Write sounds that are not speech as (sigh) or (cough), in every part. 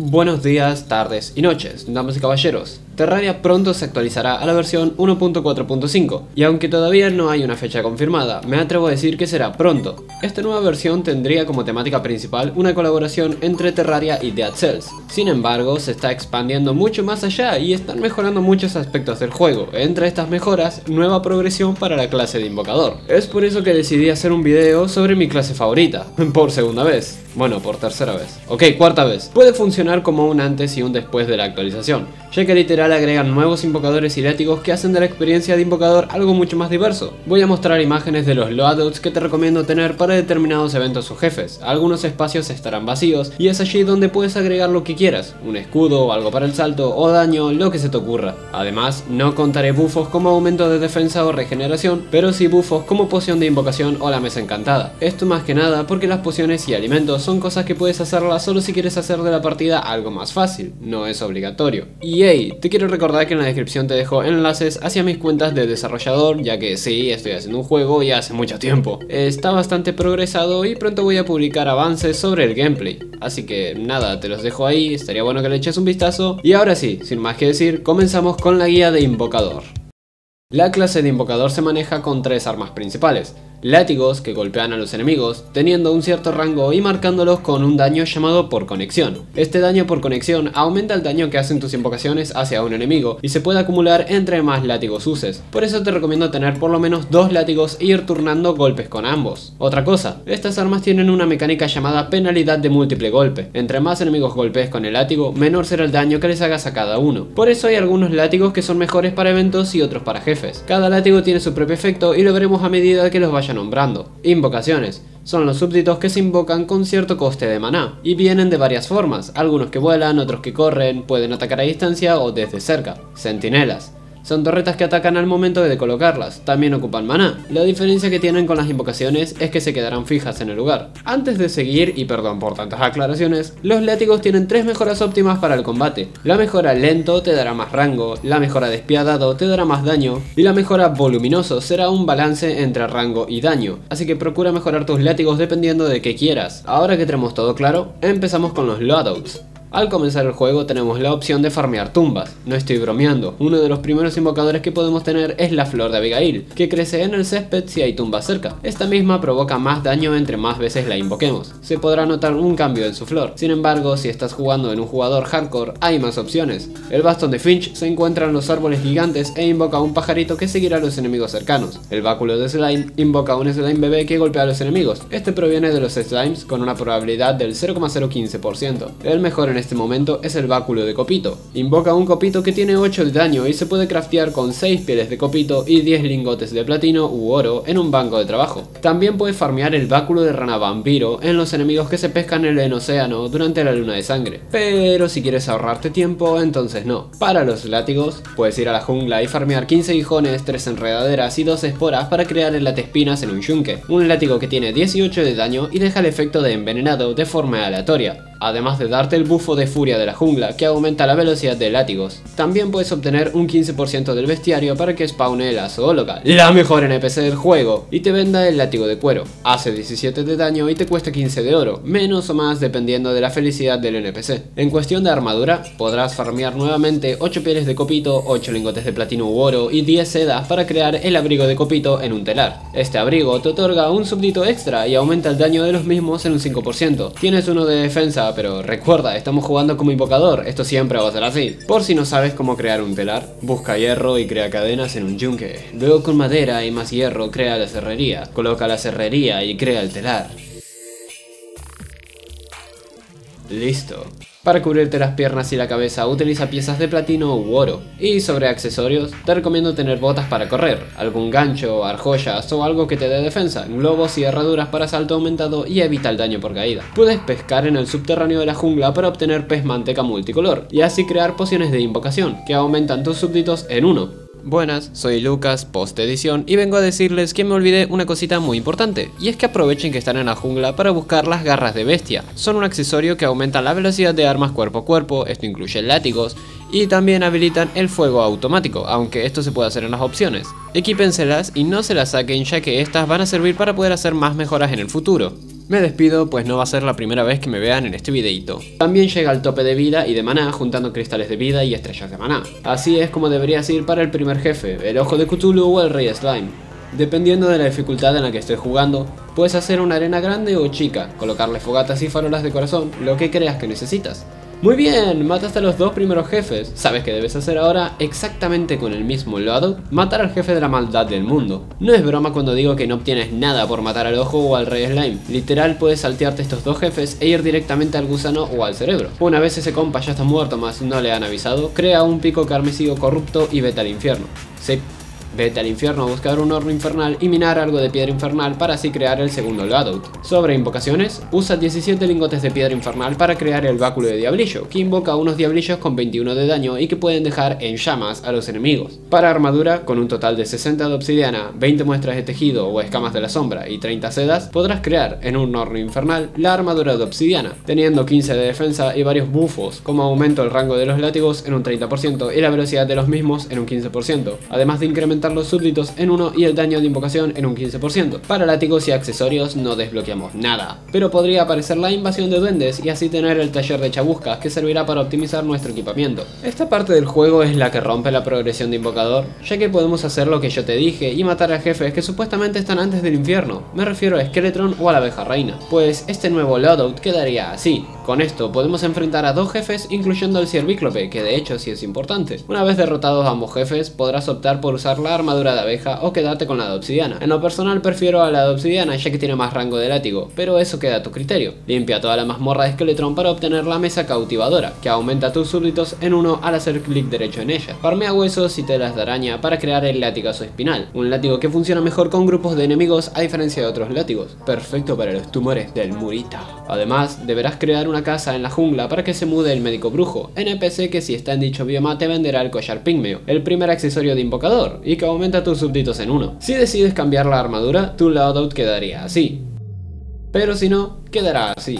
Buenos días, tardes y noches, damas y caballeros. Terraria pronto se actualizará a la versión 1.4.5, y aunque todavía no hay una fecha confirmada, me atrevo a decir que será pronto. Esta nueva versión tendría como temática principal una colaboración entre Terraria y Dead Cells. Sin embargo, se está expandiendo mucho más allá y están mejorando muchos aspectos del juego, entre estas mejoras, nueva progresión para la clase de invocador. Es por eso que decidí hacer un video sobre mi clase favorita, (laughs) por segunda vez. Bueno, por tercera vez. Ok, cuarta vez. Puede funcionar como un antes y un después de la actualización, ya que literal agregan nuevos invocadores y látigos que hacen de la experiencia de invocador algo mucho más diverso. Voy a mostrar imágenes de los loadouts que te recomiendo tener para determinados eventos o jefes. Algunos espacios estarán vacíos y es allí donde puedes agregar lo que quieras, un escudo, algo para el salto o daño, lo que se te ocurra. Además, no contaré bufos como aumento de defensa o regeneración, pero sí bufos como poción de invocación o la mesa encantada. Esto más que nada porque las pociones y alimentos son cosas que puedes hacerlas solo si quieres hacer de la partida algo más fácil, no es obligatorio. Y hey, te quiero recordar que en la descripción te dejo enlaces hacia mis cuentas de desarrollador, ya que sí, estoy haciendo un juego y hace mucho tiempo. Está bastante progresado y pronto voy a publicar avances sobre el gameplay. Así que nada, te los dejo ahí, estaría bueno que le eches un vistazo. Y ahora sí, sin más que decir, comenzamos con la guía de invocador. La clase de invocador se maneja con tres armas principales, látigos que golpean a los enemigos, teniendo un cierto rango y marcándolos con un daño llamado por conexión. Este daño por conexión aumenta el daño que hacen tus invocaciones hacia un enemigo y se puede acumular entre más látigos uses. Por eso te recomiendo tener por lo menos dos látigos e ir turnando golpes con ambos. Otra cosa, estas armas tienen una mecánica llamada penalidad de múltiple golpe. Entre más enemigos golpes con el látigo, menor será el daño que les hagas a cada uno. Por eso hay algunos látigos que son mejores para eventos y otros para jefes. Cada látigo tiene su propio efecto y lo veremos a medida que los nombrando. Invocaciones. Son los súbditos que se invocan con cierto coste de maná, y vienen de varias formas, algunos que vuelan, otros que corren, pueden atacar a distancia o desde cerca. Sentinelas. Son torretas que atacan al momento de colocarlas, también ocupan maná. La diferencia que tienen con las invocaciones es que se quedarán fijas en el lugar. Antes de seguir, y perdón por tantas aclaraciones, los látigos tienen tres mejoras óptimas para el combate. La mejora lento te dará más rango, la mejora despiadado te dará más daño, y la mejora voluminoso será un balance entre rango y daño. Así que procura mejorar tus látigos dependiendo de qué quieras. Ahora que tenemos todo claro, empezamos con los loadouts. Al comenzar el juego tenemos la opción de farmear tumbas, no estoy bromeando, uno de los primeros invocadores que podemos tener es la flor de Abigail, que crece en el césped si hay tumbas cerca. Esta misma provoca más daño entre más veces la invoquemos, se podrá notar un cambio en su flor, sin embargo si estás jugando en un jugador hardcore hay más opciones. El bastón de Finch se encuentra en los árboles gigantes e invoca a un pajarito que seguirá a los enemigos cercanos. El báculo de Slime invoca a un Slime bebé que golpea a los enemigos, este proviene de los Slimes con una probabilidad del 0,015%. El mejor en este momento es el báculo de copito. Invoca un copito que tiene 8 de daño y se puede craftear con 6 pieles de copito y 10 lingotes de platino u oro en un banco de trabajo. También puedes farmear el báculo de rana vampiro en los enemigos que se pescan en el océano durante la luna de sangre. Pero si quieres ahorrarte tiempo, entonces no. Para los látigos, puedes ir a la jungla y farmear 15 guijones, 3 enredaderas y 2 esporas para crear el latespinas en un yunque. Un látigo que tiene 18 de daño y deja el efecto de envenenado de forma aleatoria además de darte el bufo de furia de la jungla que aumenta la velocidad de látigos. También puedes obtener un 15% del bestiario para que spawne la zoóloga, la mejor NPC del juego, y te venda el látigo de cuero. Hace 17 de daño y te cuesta 15 de oro, menos o más dependiendo de la felicidad del NPC. En cuestión de armadura, podrás farmear nuevamente 8 pieles de copito, 8 lingotes de platino u oro y 10 sedas para crear el abrigo de copito en un telar. Este abrigo te otorga un súbdito extra y aumenta el daño de los mismos en un 5%. Tienes uno de defensa pero recuerda, estamos jugando como invocador, esto siempre va a ser así. Por si no sabes cómo crear un telar, busca hierro y crea cadenas en un yunque. Luego con madera y más hierro crea la serrería, coloca la serrería y crea el telar. Listo. Para cubrirte las piernas y la cabeza utiliza piezas de platino u oro. Y sobre accesorios, te recomiendo tener botas para correr, algún gancho, argollas o algo que te dé defensa, globos y herraduras para salto aumentado y evita el daño por caída. Puedes pescar en el subterráneo de la jungla para obtener pez manteca multicolor y así crear pociones de invocación que aumentan tus súbditos en uno. Buenas, soy Lucas, post edición, y vengo a decirles que me olvidé una cosita muy importante, y es que aprovechen que están en la jungla para buscar las garras de bestia. Son un accesorio que aumenta la velocidad de armas cuerpo a cuerpo, esto incluye látigos, y también habilitan el fuego automático, aunque esto se puede hacer en las opciones. Equípenselas y no se las saquen ya que estas van a servir para poder hacer más mejoras en el futuro. Me despido pues no va a ser la primera vez que me vean en este videito. También llega al tope de vida y de maná juntando cristales de vida y estrellas de maná. Así es como deberías ir para el primer jefe, el ojo de Cthulhu o el rey slime. Dependiendo de la dificultad en la que estés jugando, puedes hacer una arena grande o chica, colocarle fogatas y farolas de corazón, lo que creas que necesitas. Muy bien, mataste a los dos primeros jefes. ¿Sabes qué debes hacer ahora? Exactamente con el mismo lado, matar al jefe de la maldad del mundo. No es broma cuando digo que no obtienes nada por matar al ojo o al rey slime. Literal puedes saltearte estos dos jefes e ir directamente al gusano o al cerebro. Una vez ese compa ya está muerto más no le han avisado, crea un pico carmesí corrupto y vete al infierno. Sí, Vete al infierno a buscar un horno infernal y minar algo de piedra infernal para así crear el segundo loadout. Sobre invocaciones, usa 17 lingotes de piedra infernal para crear el báculo de diablillo, que invoca unos diablillos con 21 de daño y que pueden dejar en llamas a los enemigos. Para armadura, con un total de 60 de obsidiana, 20 muestras de tejido o escamas de la sombra y 30 sedas, podrás crear en un horno infernal la armadura de obsidiana, teniendo 15 de defensa y varios buffos, como aumento el rango de los látigos en un 30% y la velocidad de los mismos en un 15%, además de incrementar los súbditos en 1 y el daño de invocación en un 15%. Para látigos y accesorios no desbloqueamos nada, pero podría aparecer la invasión de duendes y así tener el taller de chabuscas que servirá para optimizar nuestro equipamiento. Esta parte del juego es la que rompe la progresión de invocador, ya que podemos hacer lo que yo te dije y matar a jefes que supuestamente están antes del infierno, me refiero a Skeletron o a la abeja reina, pues este nuevo loadout quedaría así. Con esto podemos enfrentar a dos jefes incluyendo el ciervíclope, que de hecho sí es importante. Una vez derrotados ambos jefes podrás optar por usar la armadura de abeja o quedarte con la de obsidiana. En lo personal prefiero a la de obsidiana ya que tiene más rango de látigo, pero eso queda a tu criterio. Limpia toda la mazmorra de Skeletron para obtener la mesa cautivadora, que aumenta tus súbditos en uno al hacer clic derecho en ella. Farmea huesos y telas de araña para crear el látigazo espinal, un látigo que funciona mejor con grupos de enemigos a diferencia de otros látigos, perfecto para los tumores del murita. Además, deberás crear una casa en la jungla para que se mude el médico brujo, NPC que si está en dicho bioma te venderá el collar pigmeo, el primer accesorio de invocador, y que aumenta tus súbditos en uno. Si decides cambiar la armadura, tu loadout quedaría así. Pero si no, quedará así.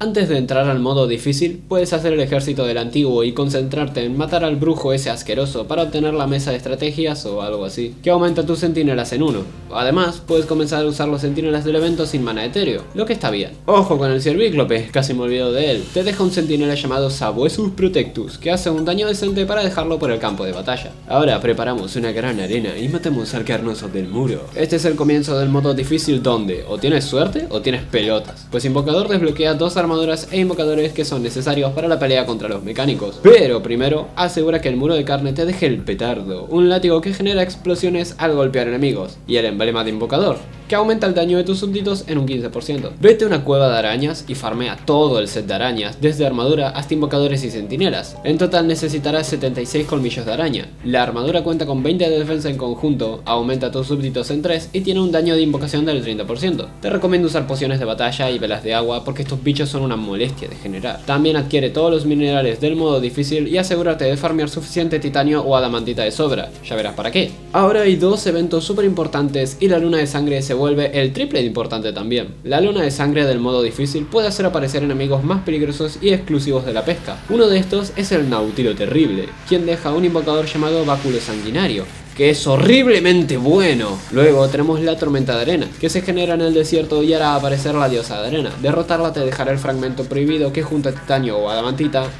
Antes de entrar al modo difícil, puedes hacer el ejército del antiguo y concentrarte en matar al brujo ese asqueroso para obtener la mesa de estrategias o algo así, que aumenta tus sentinelas en uno. Además, puedes comenzar a usar los sentinelas del evento sin mana etéreo, lo que está bien. Ojo con el Ciervíclope, casi me olvido de él. Te deja un sentinela llamado Sabuesus Protectus, que hace un daño decente para dejarlo por el campo de batalla. Ahora preparamos una gran arena y matamos al carnoso del muro. Este es el comienzo del modo difícil donde o tienes suerte o tienes pelotas, pues Invocador desbloquea dos armas armaduras e invocadores que son necesarios para la pelea contra los mecánicos. Pero primero, asegura que el muro de carne te deje el petardo, un látigo que genera explosiones al golpear enemigos, y el emblema de invocador, que aumenta el daño de tus súbditos en un 15%. Vete a una cueva de arañas y farmea todo el set de arañas, desde armadura hasta invocadores y centinelas. En total necesitarás 76 colmillos de araña. La armadura cuenta con 20 de defensa en conjunto, aumenta tus súbditos en 3 y tiene un daño de invocación del 30%. Te recomiendo usar pociones de batalla y velas de agua porque estos bichos son una molestia de generar. También adquiere todos los minerales del modo difícil y asegúrate de farmear suficiente titanio o adamantita de sobra, ya verás para qué. Ahora hay dos eventos súper importantes y la luna de sangre se vuelve el triple importante también. La luna de sangre del modo difícil puede hacer aparecer enemigos más peligrosos y exclusivos de la pesca. Uno de estos es el Nautilo Terrible, quien deja un invocador llamado Báculo Sanguinario, que es horriblemente bueno. Luego tenemos la tormenta de arena, que se genera en el desierto y hará aparecer la diosa de arena. Derrotarla te dejará el fragmento prohibido que junto a titanio o adamantita,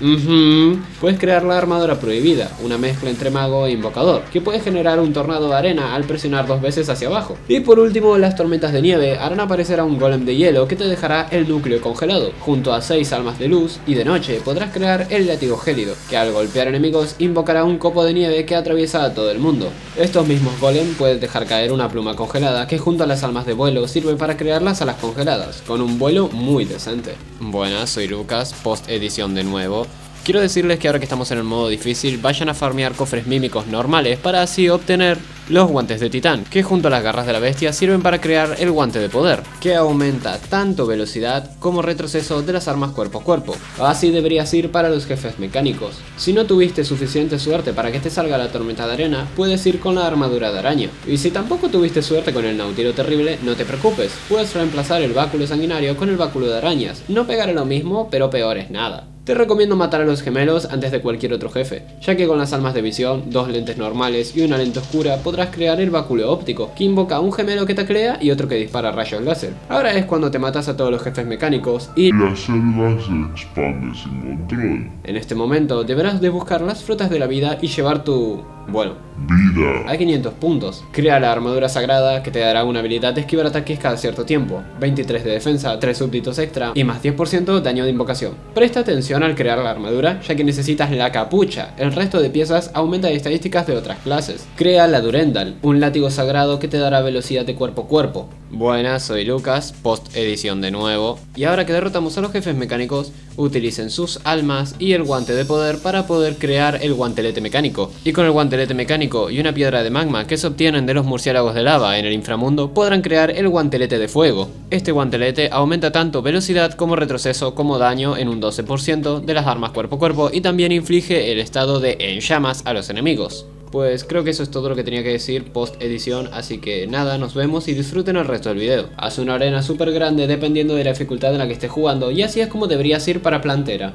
puedes crear la armadura prohibida, una mezcla entre mago e invocador, que puede generar un tornado de arena al presionar dos veces hacia abajo. Y por último, las tormentas de nieve harán aparecer a un golem de hielo que te dejará el núcleo congelado. Junto a 6 almas de luz y de noche podrás crear el látigo gélido, que al golpear enemigos invocará un copo de nieve que atraviesa a todo el mundo. Estos mismos golem pueden dejar caer una pluma congelada que junto a las almas de vuelo sirve para crear las alas congeladas, con un vuelo muy decente. Buenas, soy Lucas, post edición de nuevo. Quiero decirles que ahora que estamos en el modo difícil, vayan a farmear cofres mímicos normales para así obtener los guantes de titán, que junto a las garras de la bestia sirven para crear el guante de poder, que aumenta tanto velocidad como retroceso de las armas cuerpo a cuerpo. Así deberías ir para los jefes mecánicos. Si no tuviste suficiente suerte para que te salga la tormenta de arena, puedes ir con la armadura de araña. Y si tampoco tuviste suerte con el nautilo terrible, no te preocupes, puedes reemplazar el báculo sanguinario con el báculo de arañas. No pegará lo mismo, pero peor es nada. Te recomiendo matar a los gemelos antes de cualquier otro jefe, ya que con las almas de visión, dos lentes normales y una lente oscura podrás crear el báculo óptico, que invoca a un gemelo que te crea y otro que dispara rayos láser. Ahora es cuando te matas a todos los jefes mecánicos y la selva se expande sin control. en este momento deberás de buscar las frutas de la vida y llevar tu... bueno, Vida. a 500 puntos. Crea la armadura sagrada que te dará una habilidad de esquivar ataques cada cierto tiempo, 23 de defensa, 3 súbditos extra y más 10% daño de invocación. Presta atención al crear la armadura ya que necesitas la capucha, el resto de piezas aumenta estadísticas de otras clases. Crea la Durendal, un látigo sagrado que te dará velocidad de cuerpo a cuerpo. Buenas, soy Lucas, post edición de nuevo. Y ahora que derrotamos a los jefes mecánicos, utilicen sus almas y el guante de poder para poder crear el guantelete mecánico. Y con el guantelete mecánico y una piedra de magma que se obtienen de los murciélagos de lava en el inframundo, podrán crear el guantelete de fuego. Este guantelete aumenta tanto velocidad como retroceso como daño en un 12% de las armas cuerpo a cuerpo y también inflige el estado de en llamas a los enemigos. Pues creo que eso es todo lo que tenía que decir post edición, así que nada, nos vemos y disfruten el resto del video. Haz una arena súper grande dependiendo de la dificultad en la que estés jugando y así es como deberías ir para plantera.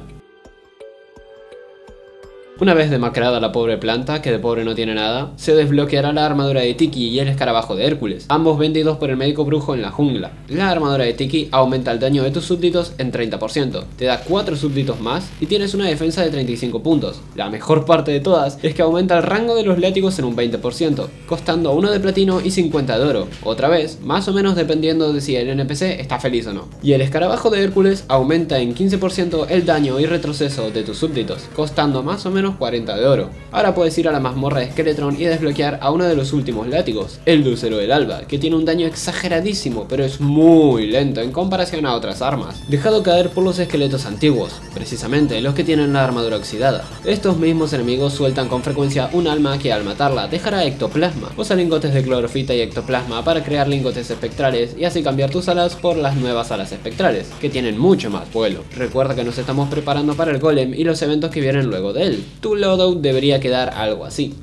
Una vez demacrada la pobre planta, que de pobre no tiene nada, se desbloqueará la armadura de Tiki y el escarabajo de Hércules, ambos vendidos por el médico brujo en la jungla. La armadura de Tiki aumenta el daño de tus súbditos en 30%, te da 4 súbditos más y tienes una defensa de 35 puntos. La mejor parte de todas es que aumenta el rango de los látigos en un 20%, costando 1 de platino y 50 de oro, otra vez, más o menos dependiendo de si el NPC está feliz o no. Y el escarabajo de Hércules aumenta en 15% el daño y retroceso de tus súbditos, costando más o menos 40 de oro. Ahora puedes ir a la mazmorra de Skeletron y desbloquear a uno de los últimos látigos, el Lucero del Alba, que tiene un daño exageradísimo, pero es muy lento en comparación a otras armas, dejado caer por los esqueletos antiguos, precisamente los que tienen la armadura oxidada. Estos mismos enemigos sueltan con frecuencia un alma que al matarla dejará ectoplasma. Usa lingotes de clorofita y ectoplasma para crear lingotes espectrales y así cambiar tus alas por las nuevas alas espectrales, que tienen mucho más vuelo. Recuerda que nos estamos preparando para el golem y los eventos que vienen luego de él. Tu loadout debería quedar algo así.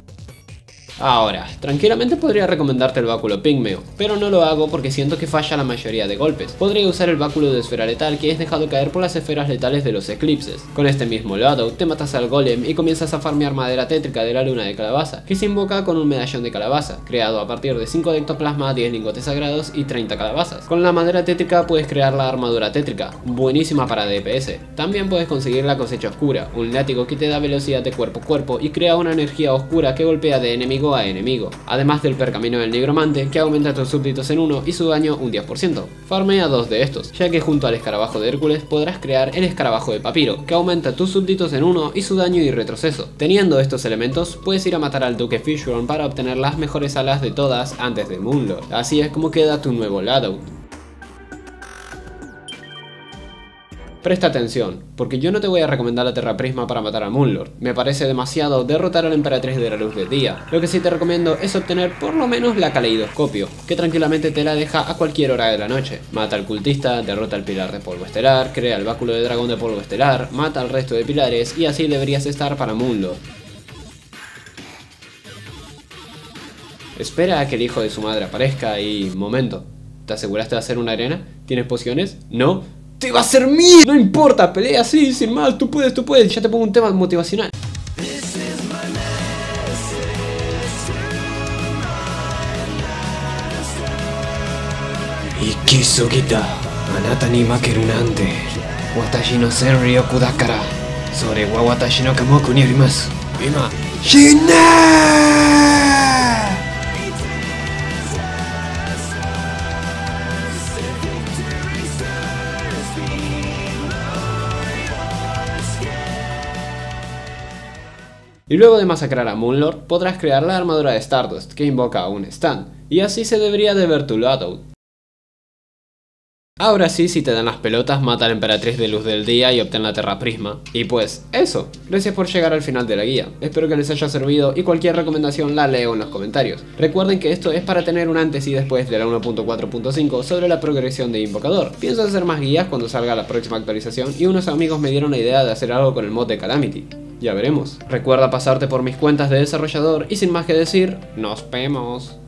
Ahora, tranquilamente podría recomendarte el báculo pigmeo, pero no lo hago porque siento que falla la mayoría de golpes. Podría usar el báculo de esfera letal que es dejado caer por las esferas letales de los eclipses. Con este mismo loadout te matas al golem y comienzas a farmear madera tétrica de la luna de calabaza, que se invoca con un medallón de calabaza, creado a partir de 5 de ectoplasma, 10 lingotes sagrados y 30 calabazas. Con la madera tétrica puedes crear la armadura tétrica, buenísima para DPS. También puedes conseguir la cosecha oscura, un látigo que te da velocidad de cuerpo a cuerpo y crea una energía oscura que golpea de enemigo a enemigo, además del pergamino del nigromante que aumenta tus súbditos en 1 y su daño un 10%. Farmea dos de estos, ya que junto al escarabajo de Hércules podrás crear el escarabajo de papiro, que aumenta tus súbditos en 1 y su daño y retroceso. Teniendo estos elementos, puedes ir a matar al duque Fishburne para obtener las mejores alas de todas antes de Moonlord. Así es como queda tu nuevo loadout. Presta atención, porque yo no te voy a recomendar la Terra Prisma para matar a Moonlord. Me parece demasiado derrotar a la Emperatriz de la Luz del Día. Lo que sí te recomiendo es obtener por lo menos la Caleidoscopio, que tranquilamente te la deja a cualquier hora de la noche. Mata al cultista, derrota al pilar de polvo estelar, crea el báculo de dragón de polvo estelar, mata al resto de pilares y así deberías estar para Moonlord. Espera a que el hijo de su madre aparezca y... Momento. ¿Te aseguraste de hacer una arena? ¿Tienes pociones? ¿No? te va a ser mío. No importa, pelea así, sin más, tú puedes, tú puedes. Ya te pongo un tema motivacional. Y Ikisugita, anata ni makeru nante. Watashi no senryoku dakara. Sore wa watashi no kamoku ni arimasu. Ima, shinne! Y luego de masacrar a Moonlord, podrás crear la armadura de Stardust, que invoca a un stand, y así se debería de ver tu loadout. Ahora sí, si te dan las pelotas, mata a la emperatriz de luz del día y obtén la Terra Prisma. Y pues, eso. Gracias por llegar al final de la guía. Espero que les haya servido y cualquier recomendación la leo en los comentarios. Recuerden que esto es para tener un antes y después de la 1.4.5 sobre la progresión de Invocador. Pienso hacer más guías cuando salga la próxima actualización y unos amigos me dieron la idea de hacer algo con el mod de Calamity. Ya veremos. Recuerda pasarte por mis cuentas de desarrollador y sin más que decir, nos vemos.